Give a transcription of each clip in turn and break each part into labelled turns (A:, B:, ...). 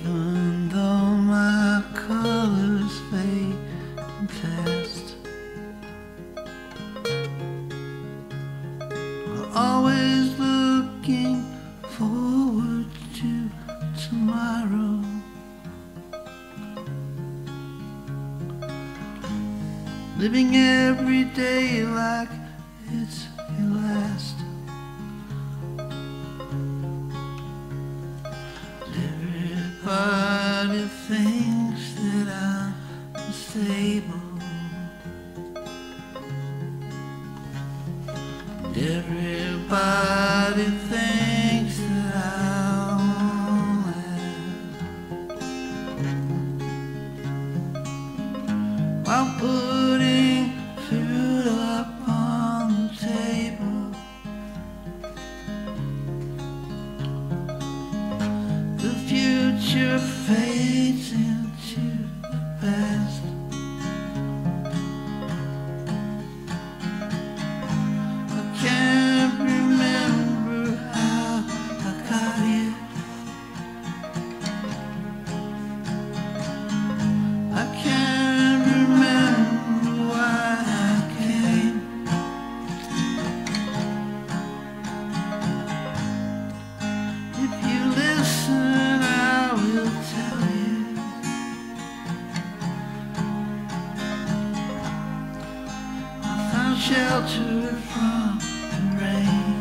A: Even though my colors fade fast, I'm always looking forward to tomorrow. Living every day like it's your last. Everybody thinks that I'm unstable. Everybody thinks future fades shelter from the rain.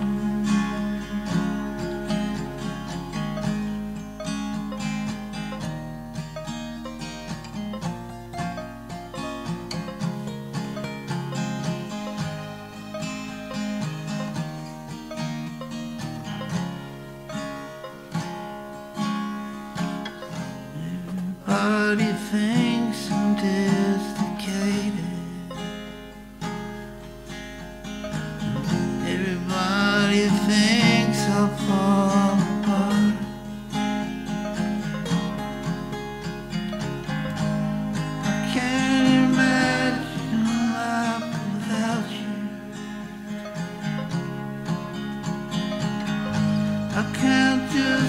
A: Everybody thinks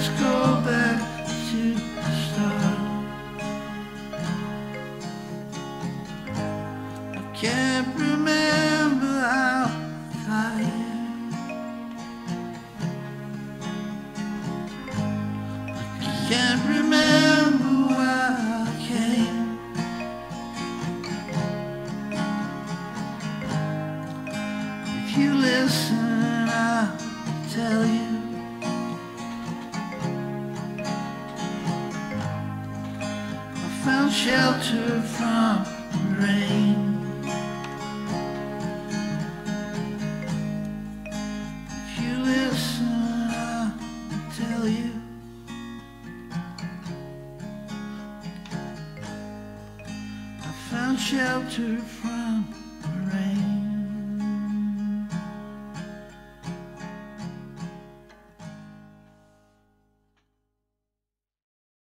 A: just go back to the start. I can't remember Found shelter from the rain. If you listen, I'll tell you. I found shelter from